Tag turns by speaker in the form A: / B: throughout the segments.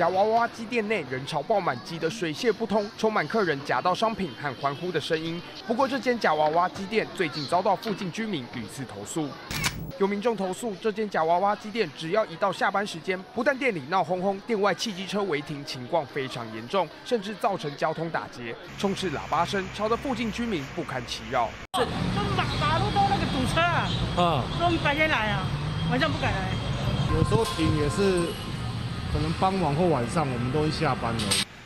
A: 夹娃娃机店内人潮爆满，挤得水泄不通，充满客人夹到商品和欢呼的声音。不过，这间夹娃娃机店最近遭到附近居民屡次投诉。有民众投诉，这间夹娃娃机店只要一到下班时间，不但店里闹哄哄，店外汽机车违停情况非常严重，甚至造成交通打劫，充斥喇叭声，吵得附近居民不堪其扰。
B: 就马马路都那个堵车啊，啊，都白天来啊，晚上不敢来。
C: 有时候停也是，可能傍晚或晚上，我们都会下班了。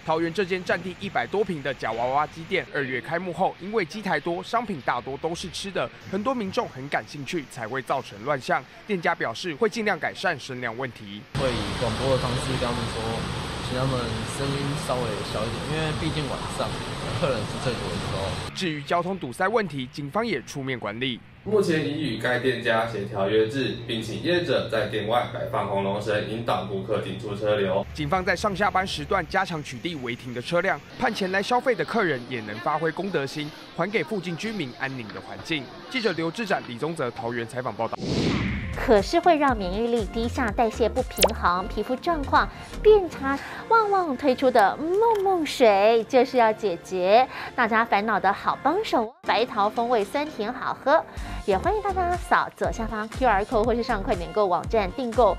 A: 桃园这间占地一百多平的假娃娃机店，二月开幕后，因为机台多，商品大多都是吃的，很多民众很感兴趣，才会造成乱象。店家表示会尽量改善声量问题，
D: 会以广播的方式跟他们说，请他们声音稍微小一点，因为毕竟晚上客人是最多的时候。
A: 至于交通堵塞问题，警方也出面管理。
E: 目前已与该店家协调约制，并请业者在店外摆放红龙绳，引导顾客进出车流。
A: 警方在上下班时段加强取缔违停的车辆，盼前来消费的客人也能发挥公德心，还给附近居民安宁的环境。记者刘志展、李宗泽桃园采访报道。
F: 可是会让免疫力低下、代谢不平衡、皮肤状况变差。旺旺推出的梦梦水就是要解决大家烦恼的好帮手，白桃风味酸甜好喝。也欢迎大家扫左下方 QR code 或是上快点购网站订购。